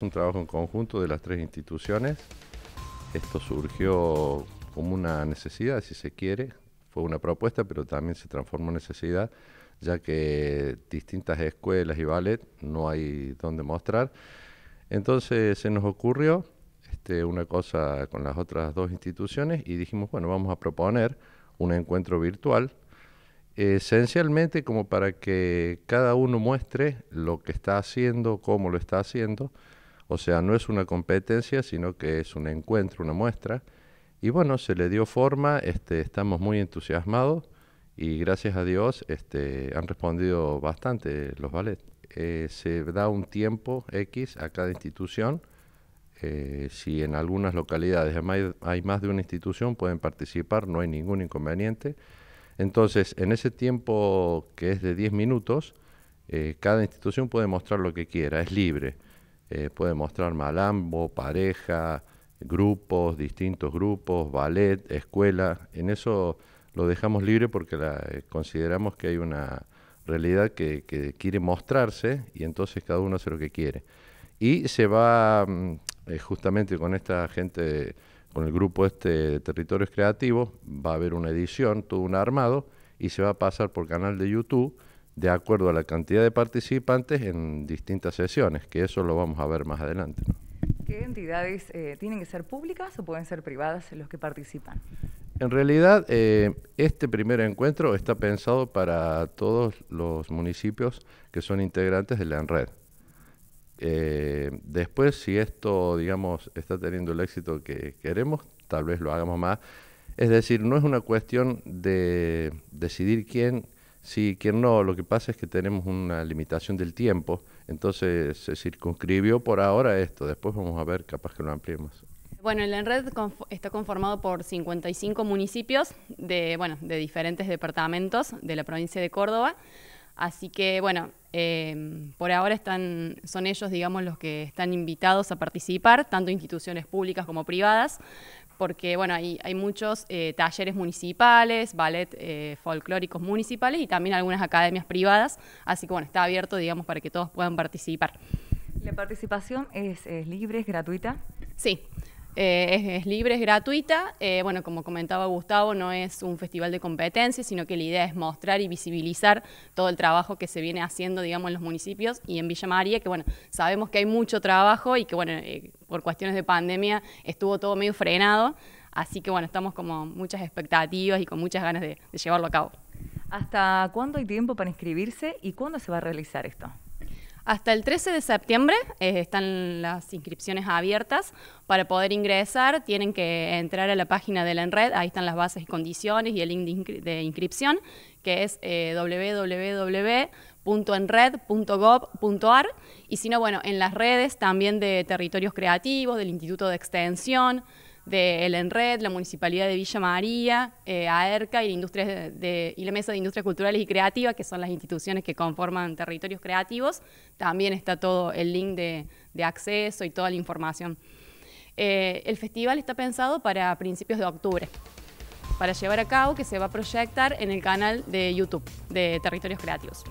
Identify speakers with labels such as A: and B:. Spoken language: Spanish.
A: un trabajo en conjunto de las tres instituciones. Esto surgió como una necesidad, si se quiere. Fue una propuesta, pero también se transformó en necesidad, ya que distintas escuelas y ballet no hay donde mostrar. Entonces se nos ocurrió este, una cosa con las otras dos instituciones y dijimos, bueno, vamos a proponer un encuentro virtual, esencialmente como para que cada uno muestre lo que está haciendo, cómo lo está haciendo, o sea, no es una competencia, sino que es un encuentro, una muestra. Y bueno, se le dio forma, este, estamos muy entusiasmados y gracias a Dios este, han respondido bastante los ballets. Eh, se da un tiempo X a cada institución. Eh, si en algunas localidades hay más de una institución, pueden participar, no hay ningún inconveniente. Entonces, en ese tiempo que es de 10 minutos, eh, cada institución puede mostrar lo que quiera, es libre. Eh, puede mostrar malambo, pareja, grupos, distintos grupos, ballet, escuela. En eso lo dejamos libre porque eh, consideramos que hay una realidad que, quiere mostrarse y entonces cada uno hace lo que quiere. Y se va mm, eh, justamente con esta gente, con el grupo este de territorios creativos, va a haber una edición, todo un armado, y se va a pasar por canal de YouTube de acuerdo a la cantidad de participantes en distintas sesiones, que eso lo vamos a ver más adelante.
B: ¿Qué entidades eh, tienen que ser públicas o pueden ser privadas los que participan?
A: En realidad, eh, este primer encuentro está pensado para todos los municipios que son integrantes de la ENRED. Eh, después, si esto, digamos, está teniendo el éxito que queremos, tal vez lo hagamos más. Es decir, no es una cuestión de decidir quién Sí, quien no, lo que pasa es que tenemos una limitación del tiempo, entonces se circunscribió por ahora esto, después vamos a ver, capaz que lo ampliemos.
C: Bueno, el ENRED está conformado por 55 municipios de, bueno, de diferentes departamentos de la provincia de Córdoba, así que bueno, eh, por ahora están, son ellos, digamos, los que están invitados a participar, tanto instituciones públicas como privadas, porque bueno, hay, hay muchos eh, talleres municipales, ballet eh, folclóricos municipales y también algunas academias privadas, así que bueno, está abierto, digamos, para que todos puedan participar.
B: ¿La participación es, es libre, es gratuita?
C: Sí, eh, es, libre, es gratuita. Eh, bueno, como comentaba Gustavo, no es un festival de competencia, sino que la idea es mostrar y visibilizar todo el trabajo que se viene haciendo, digamos, en los municipios y en Villa María, que bueno, sabemos que hay mucho trabajo y que bueno, eh, por cuestiones de pandemia estuvo todo medio frenado. Así que bueno, estamos como muchas expectativas y con muchas ganas de llevarlo a cabo.
B: ¿Hasta cuándo hay tiempo para inscribirse y cuándo se va a realizar esto?
C: Hasta el 13 de septiembre eh, están las inscripciones abiertas. Para poder ingresar tienen que entrar a la página de la ENRED, ahí están las bases y condiciones y el link de, inscripción, que es eh, www.enred.gov.ar. Y si no, bueno, en las redes también de territorios creativos, del Instituto de Extensión, de El Enred, la Municipalidad de Villa María, eh, AERCA y la, Mesa de Industrias Culturales y Creativas, que son las instituciones que conforman territorios creativos. También está todo el link de, acceso y toda la información. Eh, el festival está pensado para principios de octubre, para llevar a cabo que se va a proyectar en el canal de YouTube de Territorios Creativos.